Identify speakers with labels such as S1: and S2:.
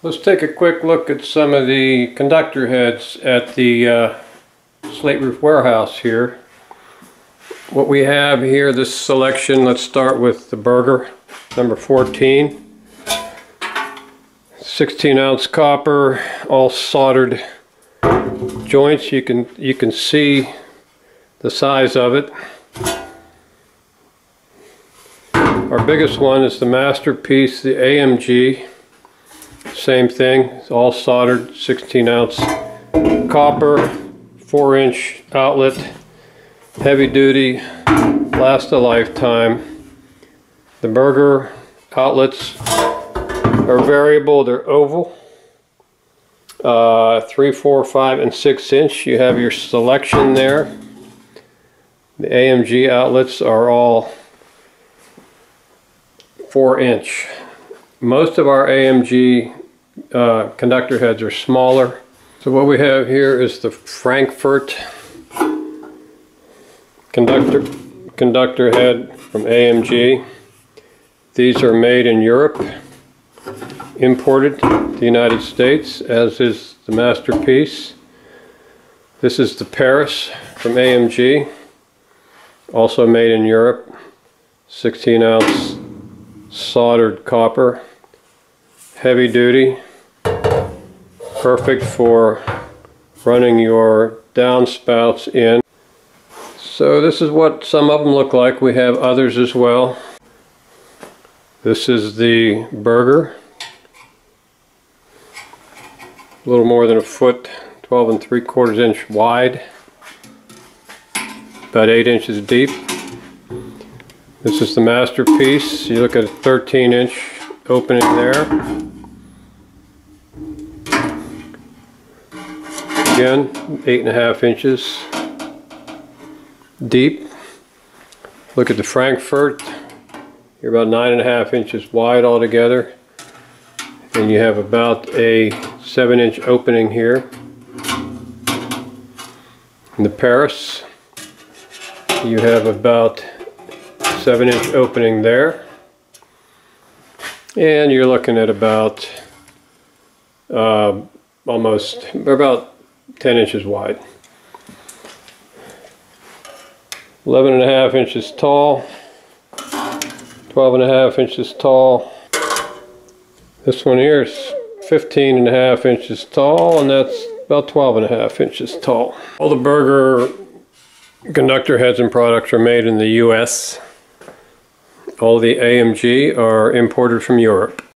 S1: Let's take a quick look at some of the conductor heads at the uh, Slate Roof Warehouse here. What we have here, this selection, let's start with the Berger, number 14. 16 ounce copper, all soldered joints. You can, you can see the size of it. Our biggest one is the Masterpiece, the AMG. Same thing, it's all soldered 16 ounce copper, 4 inch outlet, heavy duty, last a lifetime. The Berger outlets are variable, they're oval. Uh, 3, 4, 5, and 6 inch. You have your selection there. The AMG outlets are all 4 inch. Most of our AMG uh, conductor heads are smaller. So what we have here is the Frankfurt conductor, conductor head from AMG. These are made in Europe, imported to the United States, as is the Masterpiece. This is the Paris from AMG, also made in Europe, 16 ounce soldered copper, heavy duty, perfect for running your downspouts in. So this is what some of them look like. We have others as well. This is the Berger. A little more than a foot, 12 and 3 quarters inch wide. About 8 inches deep. This is the Masterpiece. You look at a 13 inch opening there. Again, eight and a half inches deep. Look at the Frankfurt. You're about nine and a half inches wide altogether. And you have about a seven inch opening here. In the Paris, you have about seven inch opening there. And you're looking at about uh, almost about 10 inches wide. 11 and a half inches tall, 12 and a half inches tall. This one here is 15 and a half inches tall and that's about 12 and a half inches tall. All the Berger conductor heads and products are made in the US. All the AMG are imported from Europe.